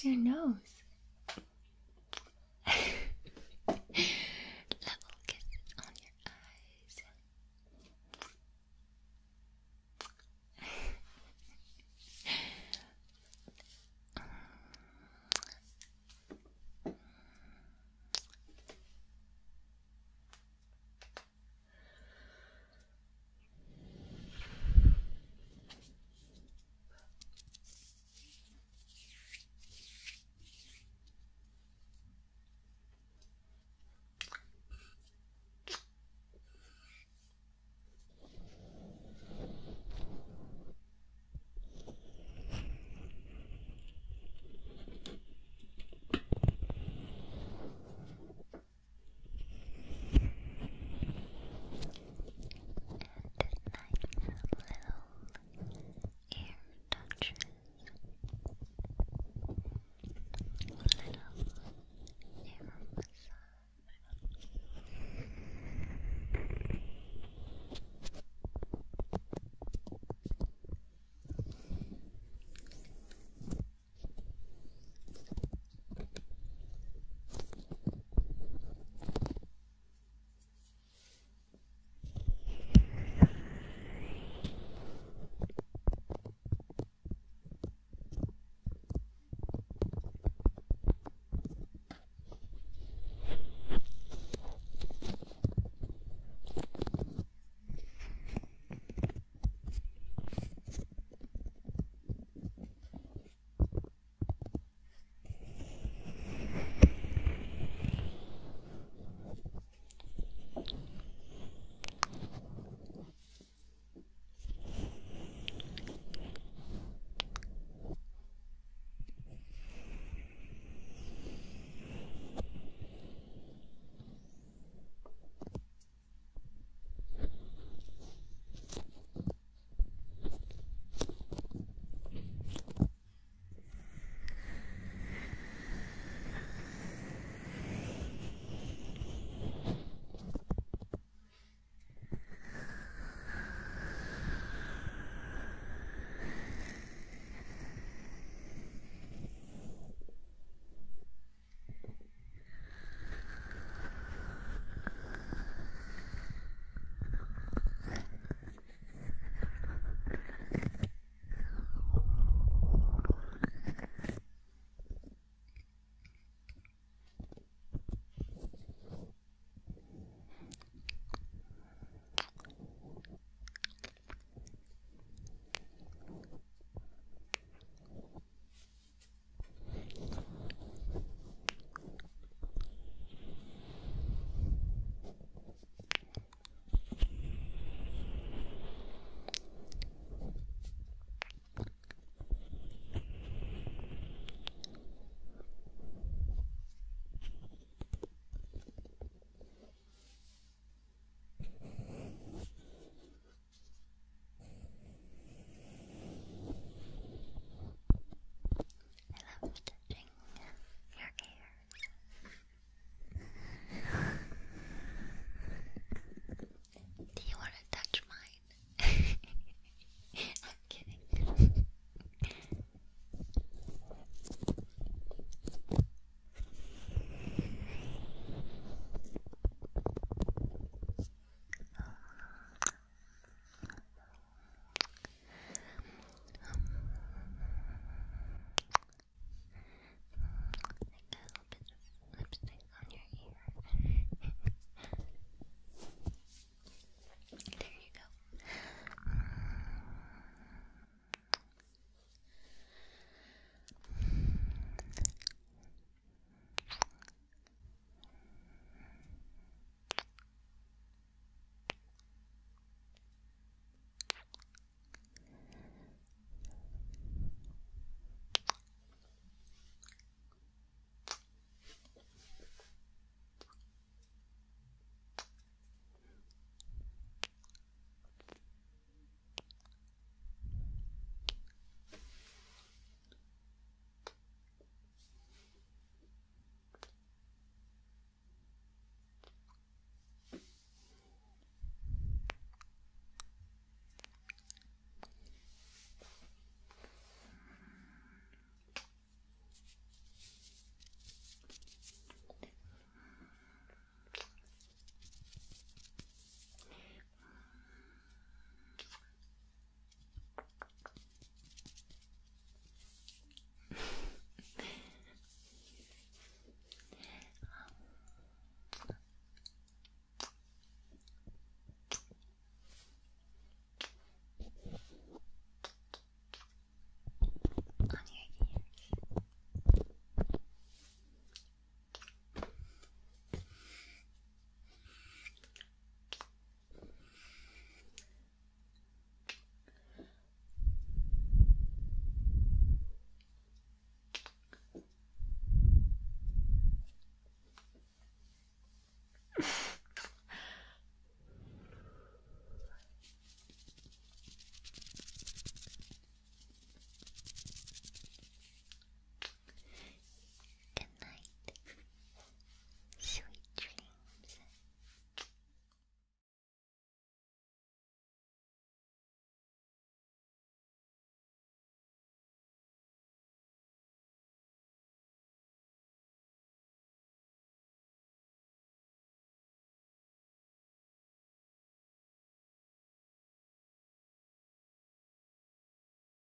Your nose?